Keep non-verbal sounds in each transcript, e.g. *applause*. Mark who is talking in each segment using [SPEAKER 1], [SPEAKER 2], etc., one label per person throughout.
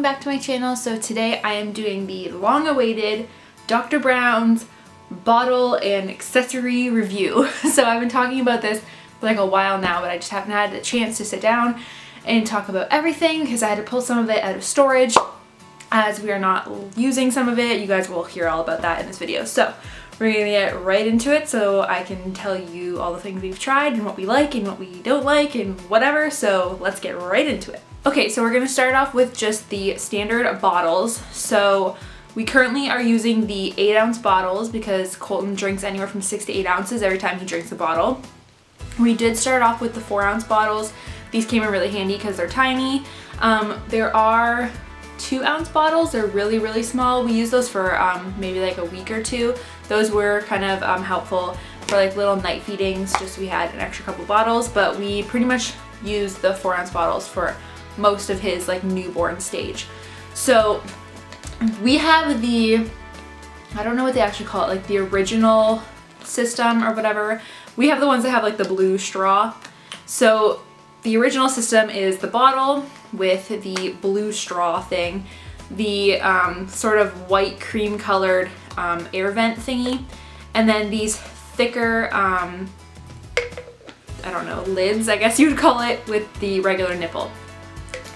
[SPEAKER 1] welcome back to my channel. So today I am doing the long-awaited Dr. Brown's bottle and accessory review. *laughs* So I've been talking about this for like a while now, but I just haven't had a chance to sit down and talk about everything because I had to pull some of it out of storage as we are not using some of it. You guys will hear all about that in this video. So we're gonna get right into it so I can tell you all the things we've tried and what we like and what we don't like and whatever. So let's get right into it. Okay, so we're gonna start off with just the standard bottles. So we currently are using the eight ounce bottles because Colton drinks anywhere from six to eight ounces every time he drinks a bottle. We did start off with the four ounce bottles. These came in really handy because they're tiny. Um, there are two ounce bottles. They're really, really small. We use those for um, maybe like a week or two. Those were kind of um, helpful for like little night feedings, just we had an extra couple bottles, but we pretty much use the four ounce bottles for most of his like newborn stage. So we have the, I don't know what they actually call it, like the original system or whatever. We have the ones that have like the blue straw. So the original system is the bottle with the blue straw thing, the um, sort of white cream colored um, air vent thingy, and then these thicker, um, I don't know, lids, I guess you would call it, with the regular nipple.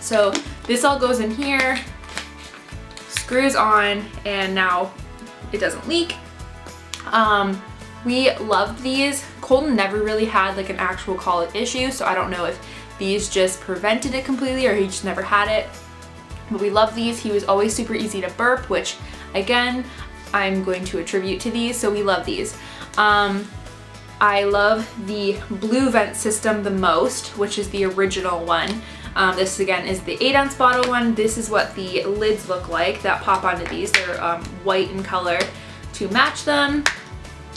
[SPEAKER 1] So this all goes in here, screws on, and now it doesn't leak. Um, we loved these. Colton never really had like an actual colic issue, so I don't know if these just prevented it completely or he just never had it. But we love these. He was always super easy to burp, which again, I'm going to attribute to these, so we love these. Um, I love the blue vent system the most, which is the original one. Um, this again is the 8 ounce bottle one. This is what the lids look like that pop onto these. They're um, white in color to match them.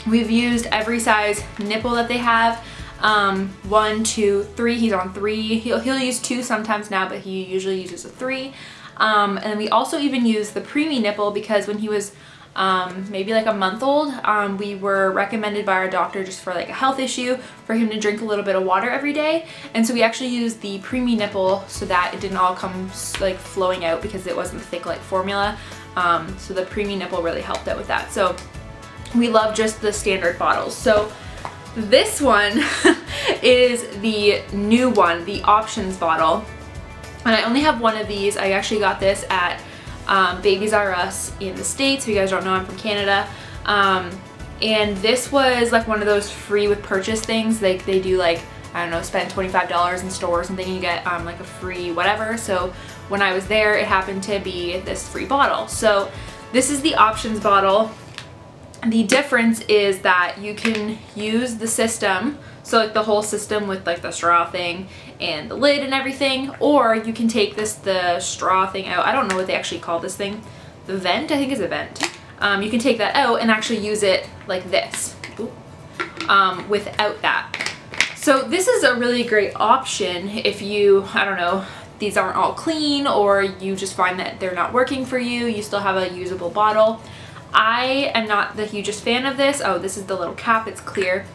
[SPEAKER 1] We've used every size nipple that they have. Um, one, two, three. He's on three. He'll, he'll use two sometimes now, but he usually uses a three. Um, and we also even use the preemie nipple because when he was um, maybe like a month old. Um, we were recommended by our doctor just for like a health issue for him to drink a little bit of water every day. And so we actually used the preemie nipple so that it didn't all come like flowing out because it wasn't thick like formula. Um, so the preemie nipple really helped out with that. So we love just the standard bottles. So this one *laughs* is the new one, the options bottle. And I only have one of these. I actually got this at um, Babies R Us in the States. If you guys don't know, I'm from Canada. Um, and this was like one of those free with purchase things. Like they do like, I don't know, spend $25 in store or something and you get um, like a free whatever. So when I was there, it happened to be this free bottle. So this is the options bottle. The difference is that you can use the system so like the whole system with like the straw thing and the lid and everything. Or you can take this, the straw thing out. I don't know what they actually call this thing. The vent, I think is a vent. Um, you can take that out and actually use it like this um, without that. So this is a really great option if you, I don't know, these aren't all clean or you just find that they're not working for you, you still have a usable bottle. I am not the hugest fan of this. Oh, this is the little cap, it's clear.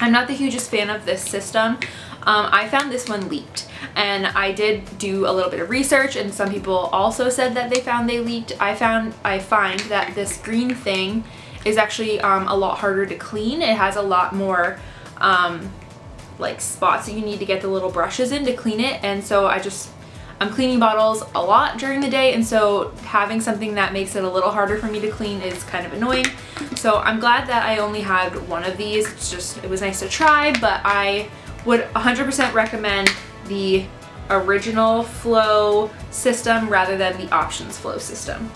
[SPEAKER 1] I'm not the hugest fan of this system. Um, I found this one leaked and I did do a little bit of research and some people also said that they found they leaked. I found, I find that this green thing is actually um, a lot harder to clean. It has a lot more um, like spots that you need to get the little brushes in to clean it and so I just I'm cleaning bottles a lot during the day and so having something that makes it a little harder for me to clean is kind of annoying. So I'm glad that I only had one of these. It's just, it was nice to try, but I would 100% recommend the original flow system rather than the options flow system.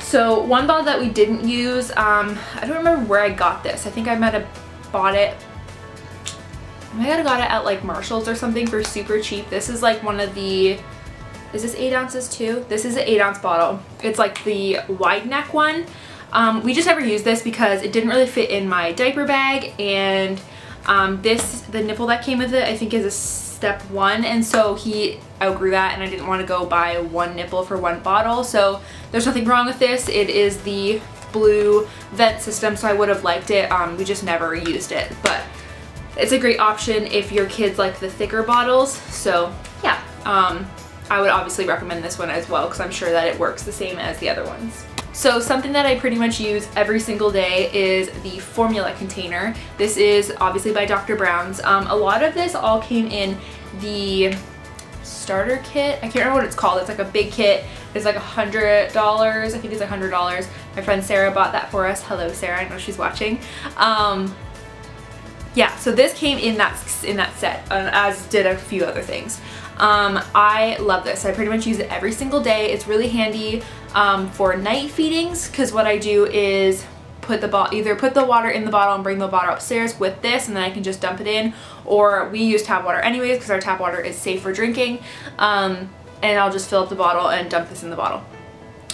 [SPEAKER 1] So one bottle that we didn't use, um, I don't remember where I got this. I think I might have bought it I might have got it at like Marshalls or something for super cheap. This is like one of the, is this eight ounces too? This is an eight ounce bottle. It's like the wide neck one. Um, we just never used this because it didn't really fit in my diaper bag and um, this, the nipple that came with it, I think is a step one and so he outgrew that and I didn't want to go buy one nipple for one bottle so there's nothing wrong with this. It is the blue vent system so I would have liked it. Um, we just never used it but it's a great option if your kids like the thicker bottles. So yeah, um, I would obviously recommend this one as well because I'm sure that it works the same as the other ones. So something that I pretty much use every single day is the formula container. This is obviously by Dr. Brown's. Um, a lot of this all came in the starter kit. I can't remember what it's called. It's like a big kit. It's like a hundred dollars. I think it's a hundred dollars. My friend Sarah bought that for us. Hello Sarah, I know she's watching. Um, yeah, so this came in that in that set, uh, as did a few other things. Um, I love this. I pretty much use it every single day. It's really handy um, for night feedings because what I do is put the bottle either put the water in the bottle and bring the water upstairs with this and then I can just dump it in or we use tap water anyways because our tap water is safe for drinking um, and I'll just fill up the bottle and dump this in the bottle.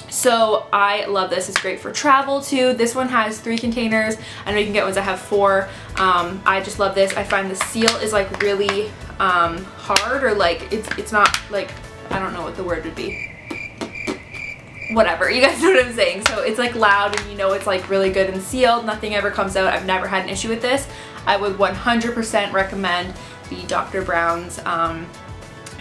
[SPEAKER 1] So I love this. It's great for travel too. This one has three containers. I know you can get ones that have four. Um, I just love this. I find the seal is like really um, hard or like it's, it's not like, I don't know what the word would be whatever you guys *laughs* know what I'm saying so it's like loud and you know it's like really good and sealed nothing ever comes out I've never had an issue with this I would 100% recommend the Dr. Brown's um,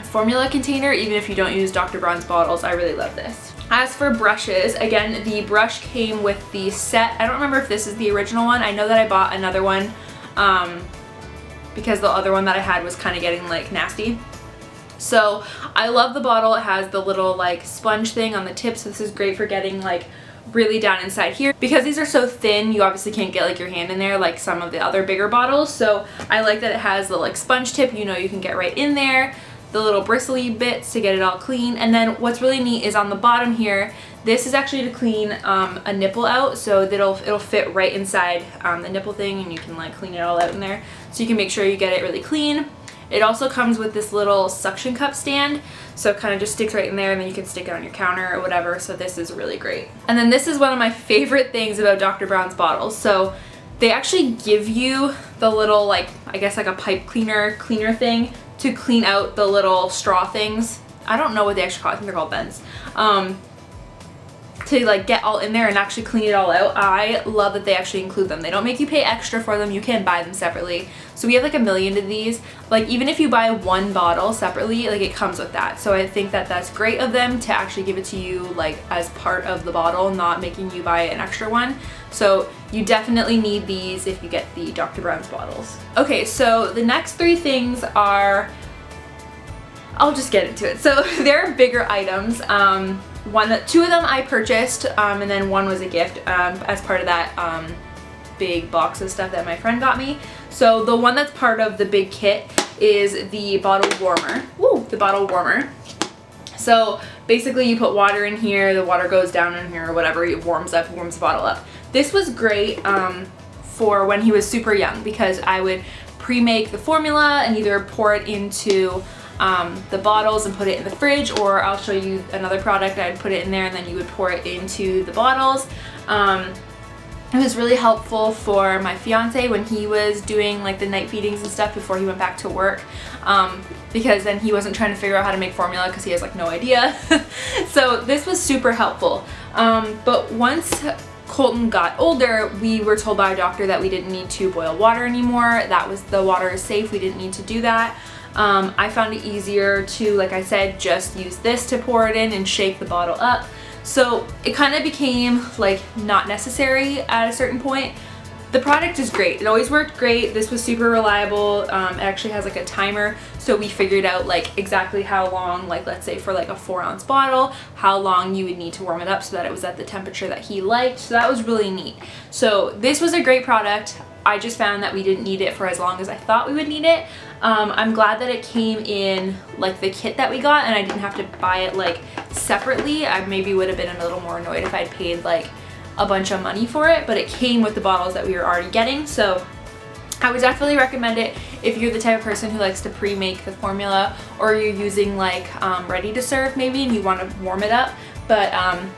[SPEAKER 1] formula container even if you don't use Dr. Brown's bottles I really love this as for brushes, again, the brush came with the set. I don't remember if this is the original one. I know that I bought another one um, because the other one that I had was kind of getting like nasty. So I love the bottle. It has the little like sponge thing on the tip. So this is great for getting like really down inside here. Because these are so thin, you obviously can't get like your hand in there like some of the other bigger bottles. So I like that it has the like sponge tip. You know you can get right in there the little bristly bits to get it all clean. And then what's really neat is on the bottom here, this is actually to clean um, a nipple out so that it'll, it'll fit right inside um, the nipple thing and you can like clean it all out in there. So you can make sure you get it really clean. It also comes with this little suction cup stand so it kind of just sticks right in there and then you can stick it on your counter or whatever so this is really great. And then this is one of my favorite things about Dr. Brown's bottles. So they actually give you the little like I guess like a pipe cleaner cleaner thing to clean out the little straw things. I don't know what they actually call it. I think they're called vents. Um, to like get all in there and actually clean it all out. I love that they actually include them. They don't make you pay extra for them. You can buy them separately. So we have like a million of these. Like even if you buy one bottle separately, like it comes with that. So I think that that's great of them to actually give it to you like as part of the bottle, not making you buy an extra one. So you definitely need these if you get the Dr. Brown's bottles. Okay, so the next three things are, I'll just get into it. So *laughs* there are bigger items. Um, one two of them I purchased um, and then one was a gift um, as part of that um, big box of stuff that my friend got me. So the one that's part of the big kit is the bottle warmer. Woo, the bottle warmer. So basically you put water in here, the water goes down in here or whatever, it warms up, warms the bottle up. This was great um, for when he was super young because I would pre-make the formula and either pour it into um, the bottles and put it in the fridge or I'll show you another product I'd put it in there and then you would pour it into the bottles. Um, it was really helpful for my fiance when he was doing like the night feedings and stuff before he went back to work um, because then he wasn't trying to figure out how to make formula because he has like no idea. *laughs* so this was super helpful. Um, but once Colton got older, we were told by a doctor that we didn't need to boil water anymore. That was the water is safe. We didn't need to do that. Um, I found it easier to, like I said, just use this to pour it in and shake the bottle up. So it kind of became like not necessary at a certain point. The product is great. It always worked great. This was super reliable. Um, it actually has like a timer. So we figured out like exactly how long, like let's say for like a four ounce bottle, how long you would need to warm it up so that it was at the temperature that he liked. So that was really neat. So this was a great product. I just found that we didn't need it for as long as I thought we would need it. Um, I'm glad that it came in like the kit that we got and I didn't have to buy it like separately. I maybe would have been a little more annoyed if I'd paid like a bunch of money for it, but it came with the bottles that we were already getting. So I would definitely recommend it if you're the type of person who likes to pre-make the formula or you're using like um, ready to serve maybe and you want to warm it up. But um,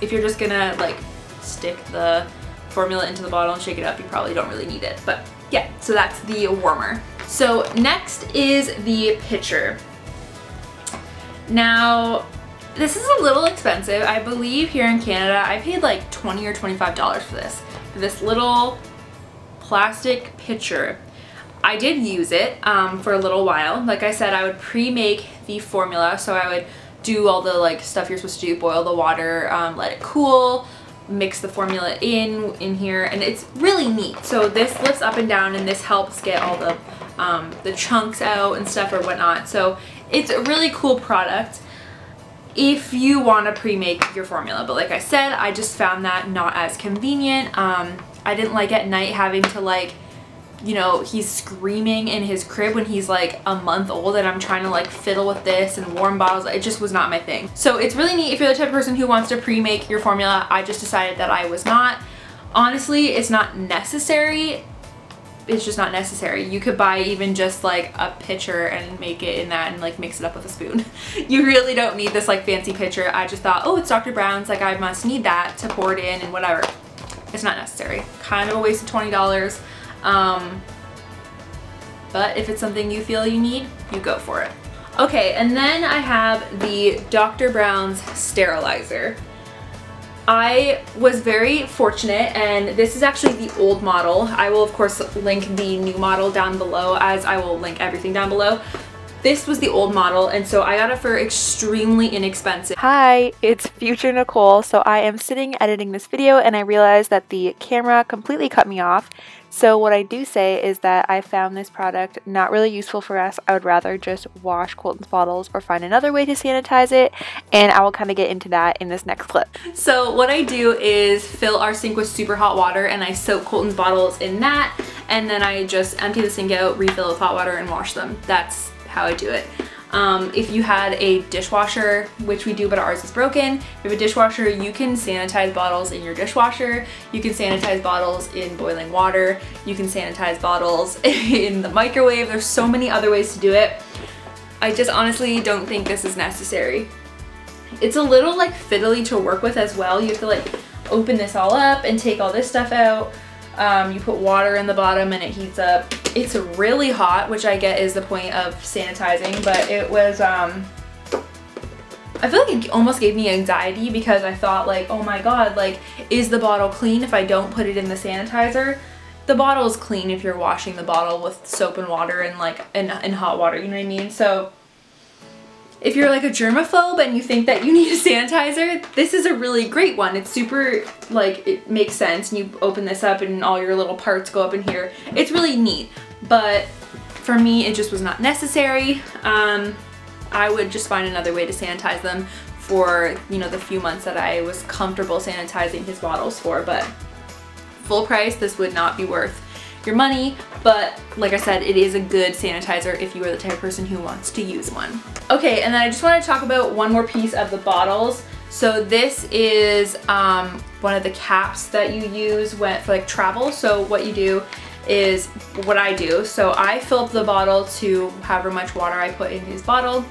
[SPEAKER 1] if you're just gonna like stick the formula into the bottle and shake it up, you probably don't really need it. But yeah, so that's the warmer. So next is the pitcher. Now, this is a little expensive. I believe here in Canada, I paid like 20 or $25 for this. For this little plastic pitcher. I did use it um, for a little while. Like I said, I would pre-make the formula. So I would do all the like stuff you're supposed to do, boil the water, um, let it cool, mix the formula in in here and it's really neat. So this lifts up and down and this helps get all the um, the chunks out and stuff or whatnot. So it's a really cool product if you want to pre-make your formula. But like I said, I just found that not as convenient. Um, I didn't like at night having to like you know, he's screaming in his crib when he's like a month old and I'm trying to like fiddle with this and warm bottles. It just was not my thing. So it's really neat if you're the type of person who wants to pre-make your formula. I just decided that I was not. Honestly, it's not necessary. It's just not necessary. You could buy even just like a pitcher and make it in that and like mix it up with a spoon. *laughs* you really don't need this like fancy pitcher. I just thought, oh, it's Dr. Brown's. Like I must need that to pour it in and whatever. It's not necessary. Kind of a waste of $20. Um, but if it's something you feel you need, you go for it. Okay, and then I have the Dr. Brown's sterilizer. I was very fortunate and this is actually the old model. I will of course link the new model down below as I will link everything down below. This was the old model and so I got it for extremely inexpensive.
[SPEAKER 2] Hi, it's future Nicole. So I am sitting editing this video and I realized that the camera completely cut me off. So what I do say is that I found this product not really useful for us. I would rather just wash Colton's bottles or find another way to sanitize it and I will kind of get into that in this next clip.
[SPEAKER 1] So what I do is fill our sink with super hot water and I soak Colton's bottles in that and then I just empty the sink out, refill with hot water and wash them. That's how I do it. Um, if you had a dishwasher, which we do but ours is broken, if you have a dishwasher, you can sanitize bottles in your dishwasher. You can sanitize bottles in boiling water. You can sanitize bottles *laughs* in the microwave. There's so many other ways to do it. I just honestly don't think this is necessary. It's a little like fiddly to work with as well. You have to like open this all up and take all this stuff out. Um, you put water in the bottom and it heats up. It's really hot, which I get is the point of sanitizing, but it was, um, I feel like it almost gave me anxiety because I thought like, oh my god, like, is the bottle clean if I don't put it in the sanitizer? The bottle is clean if you're washing the bottle with soap and water and like, in, in hot water, you know what I mean? So, if you're like a germaphobe and you think that you need a sanitizer, this is a really great one. It's super, like, it makes sense. And you open this up and all your little parts go up in here. It's really neat. But for me, it just was not necessary. Um, I would just find another way to sanitize them for, you know, the few months that I was comfortable sanitizing his bottles for. But full price, this would not be worth your money, but like I said, it is a good sanitizer if you are the type of person who wants to use one. Okay, and then I just want to talk about one more piece of the bottles. So this is um, one of the caps that you use when, for like travel. So what you do is what I do. So I fill up the bottle to however much water I put in his bottle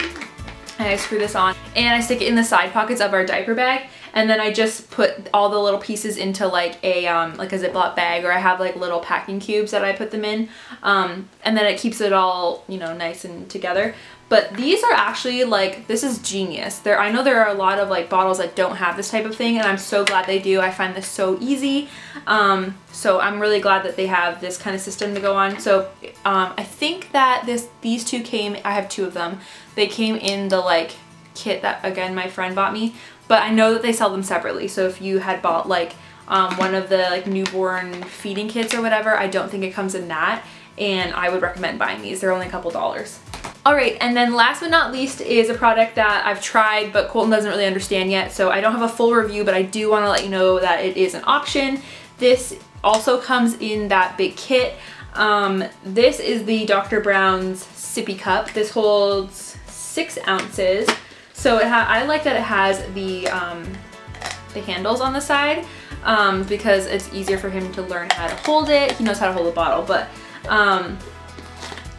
[SPEAKER 1] and I screw this on and I stick it in the side pockets of our diaper bag and then I just put all the little pieces into like a um, like a Ziploc bag or I have like little packing cubes that I put them in. Um, and then it keeps it all you know nice and together. But these are actually like this is genius. There I know there are a lot of like bottles that don't have this type of thing and I'm so glad they do. I find this so easy. Um, so I'm really glad that they have this kind of system to go on. So um, I think that this these two came I have two of them. They came in the like kit that again my friend bought me but I know that they sell them separately. So if you had bought like um, one of the like newborn feeding kits or whatever, I don't think it comes in that. And I would recommend buying these. They're only a couple dollars. All right, and then last but not least is a product that I've tried, but Colton doesn't really understand yet, so I don't have a full review, but I do wanna let you know that it is an option. This also comes in that big kit. Um, this is the Dr. Brown's sippy cup. This holds six ounces. So I like that it has the, um, the handles on the side um, because it's easier for him to learn how to hold it. He knows how to hold a bottle, but um,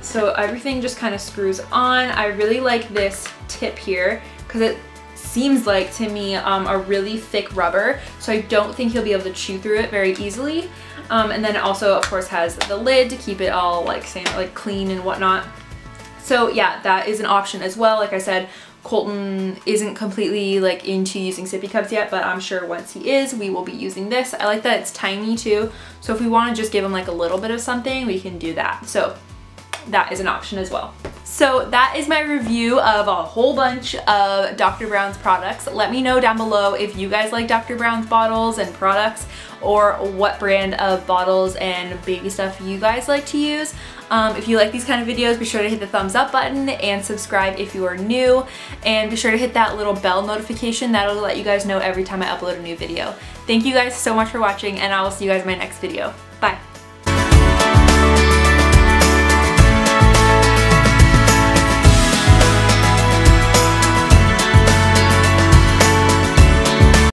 [SPEAKER 1] so everything just kind of screws on. I really like this tip here because it seems like to me um, a really thick rubber so I don't think he'll be able to chew through it very easily um, and then it also of course has the lid to keep it all like same like clean and whatnot so yeah that is an option as well like I said Colton isn't completely like into using sippy cups yet, but I'm sure once he is, we will be using this. I like that it's tiny too. So if we want to just give him like a little bit of something, we can do that. So that is an option as well. So that is my review of a whole bunch of Dr. Brown's products. Let me know down below if you guys like Dr. Brown's bottles and products or what brand of bottles and baby stuff you guys like to use. Um, if you like these kind of videos, be sure to hit the thumbs up button and subscribe if you are new. And be sure to hit that little bell notification. That'll let you guys know every time I upload a new video. Thank you guys so much for watching and I will see you guys in my next video.